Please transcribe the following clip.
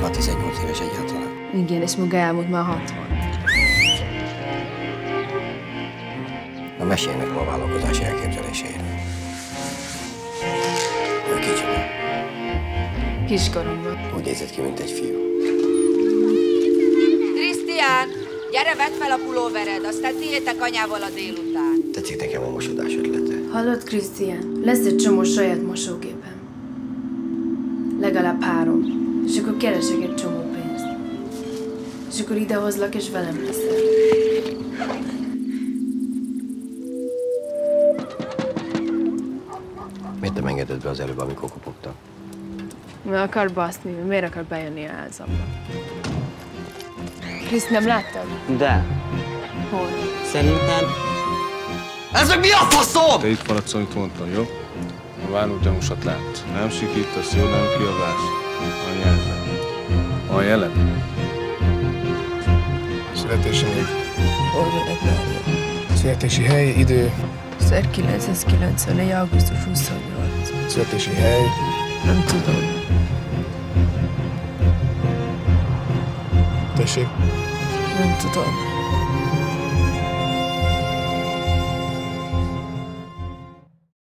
maga 18 éves egyáltalán. Igen, és maga elmúlt már 60. Na meséljenek a vállalkozási elképzeléséről. Ő kicsi. Kiskoromban. Úgy nézett ki, mint egy fiú. Krisztián, gyere, vedd fel a pulóvered, aztán tiétek anyával a délután. Tetszik nekem a mosodás ötlete. Hallod, Krisztián? Lesz egy csomó saját mosógépem. Legalább három. És akkor keresek egy csomó pénzt. És akkor idehozlak, és velem leszel. Miért nem engedett be az előbb, amikor kopogtam? Mert akar baszni, miért akar bejönni a házamba? Krisz, nem láttad? De, Hol? szerintem Ez meg mi a faszom? Te itt maradsz, amit mondtam, jó? A váró gyanúsat lát. Nem sikítasz, jó? Nem kiabálsz. Van jelzem. Van jelen? Születési név. Születési hely, idő, 1994. augusztus 28. születési hely, Nem tudom. tessék. Nem tudom.